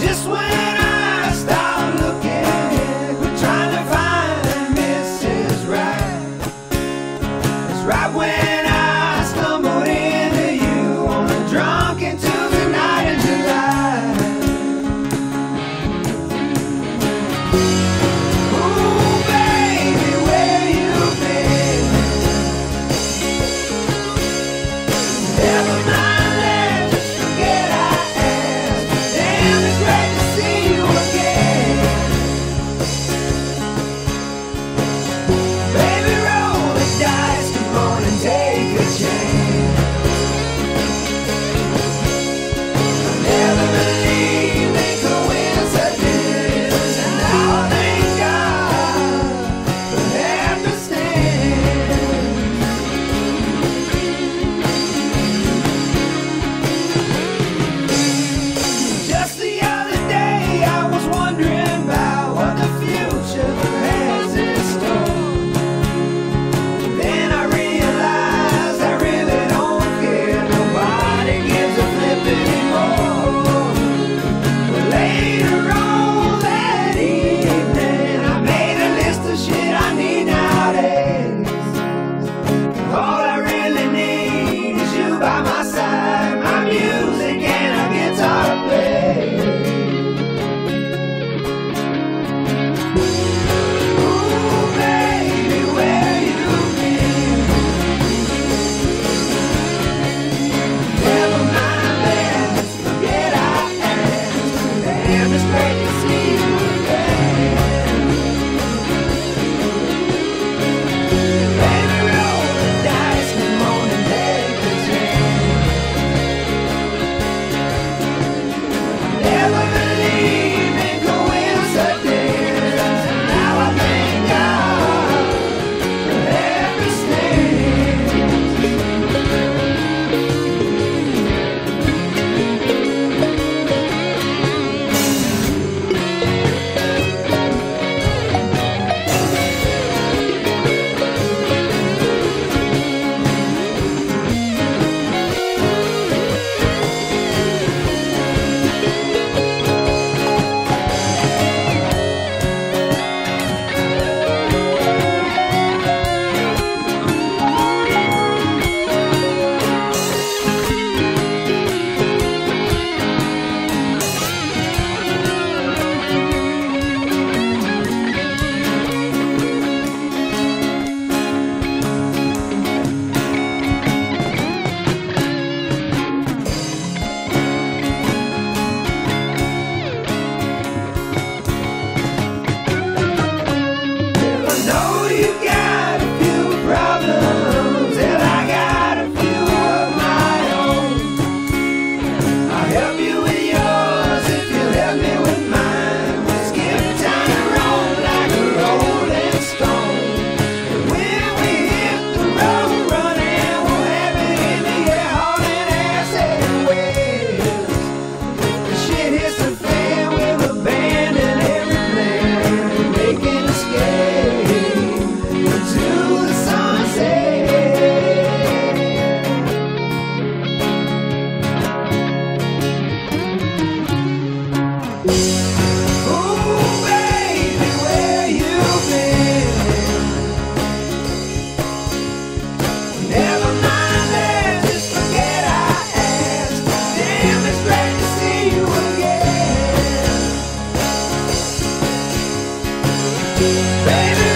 Just when Break makes me Baby